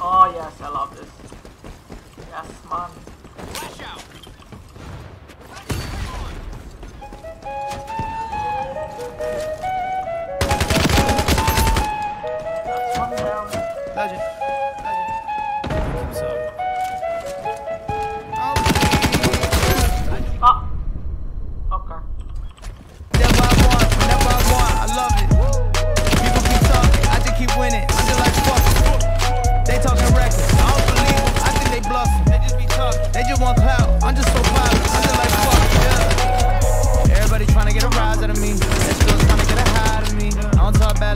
Oh yes, I love this. Yes, man. Flash out.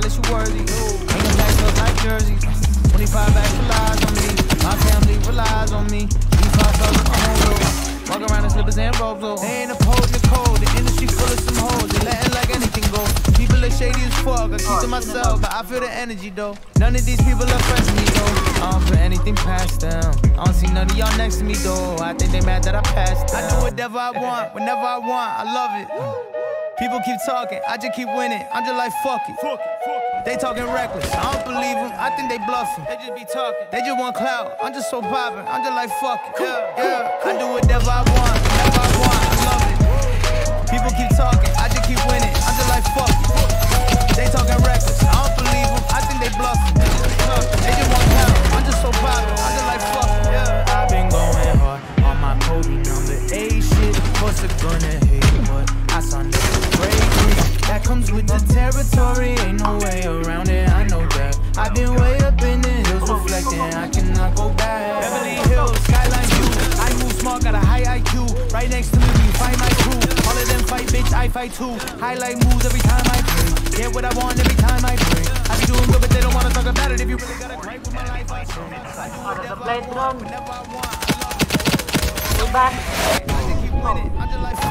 Unless you worthy. Ain't no back look like jerseys. 25 bags relies on me. My family relies on me. These five fellas on the road. Walk around in slippers and robes, though. They ain't upholding the code. The industry full of some hoes. They letting like anything go. People are shady as fuck. I keep to myself, but I feel the energy, though. None of these people are friends to me, though. I don't put anything past them. I don't see none of y'all next to me, though. I think they mad that I passed them. I do whatever I want, whenever I want. I love it. People keep talking, I just keep winning. I'm just like, fuck it. They talking reckless, I don't believe them. I think they bluffing. They just be talking. They just want clout. I'm just so poppin'. I'm just like, fuck it. Yeah, yeah. I do whatever I want, whenever I want. Territory, ain't no way around it. I know that. I've been way up in the hills, reflecting. I cannot go back. Beverly Hills, skyline view. I move smart, got a high IQ. Right next to me, you find my crew. All of them fight, bitch, I fight too. Highlight moves every time I pray. Get what I want every time I pray. I be doing good, but they don't wanna talk about it. If you really got a gripe with my life, I say. I do Out of the whatever I want, whenever I want. I love it. Go back. I just keep winning. I'm just like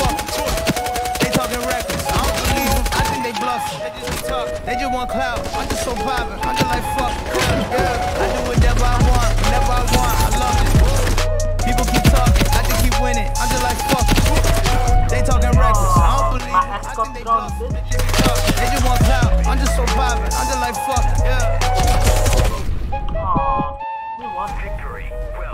They just want clout. I'm just so vibin'. I'm just like fuck. Yeah. I do whatever I want, whenever I want. I love it. People keep talking. I just keep winning. I'm just like fuck. They talking reckless. I don't believe. I think they bluff. They just want clout. I'm just so vibin'. I'm just like fuck. Yeah. Aww, we want victory. Well